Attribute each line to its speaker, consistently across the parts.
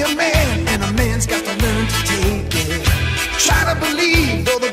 Speaker 1: a man, and a man's got to learn to take it. Try to believe, though the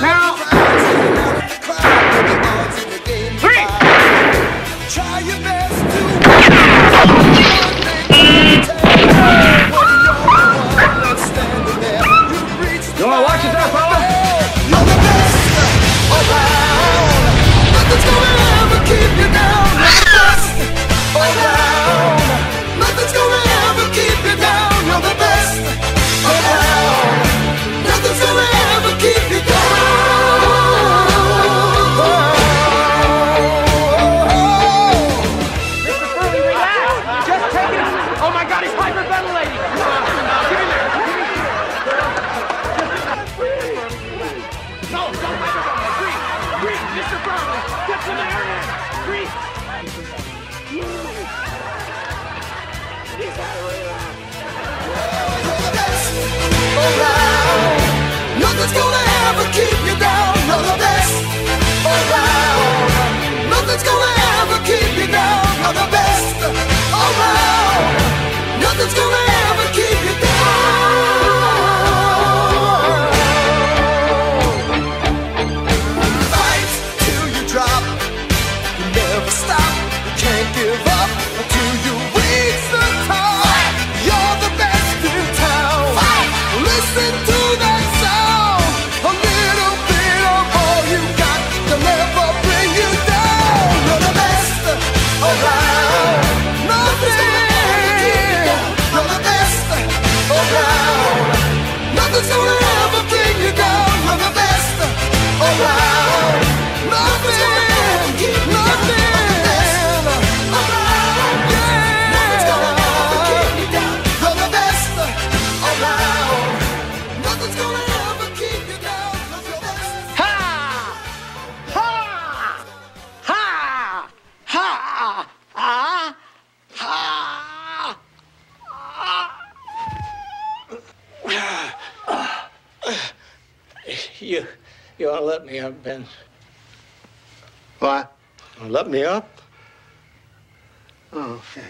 Speaker 2: Now. Three.
Speaker 1: Try your best to. You want to
Speaker 2: watch it, there, South, South Africa. Greece, Greece, Mr. Brown, get to the area. Greece. He's out
Speaker 1: No you, you
Speaker 3: ought to let me up, Ben.
Speaker 4: Why?
Speaker 3: Let me up.
Speaker 4: Oh, okay.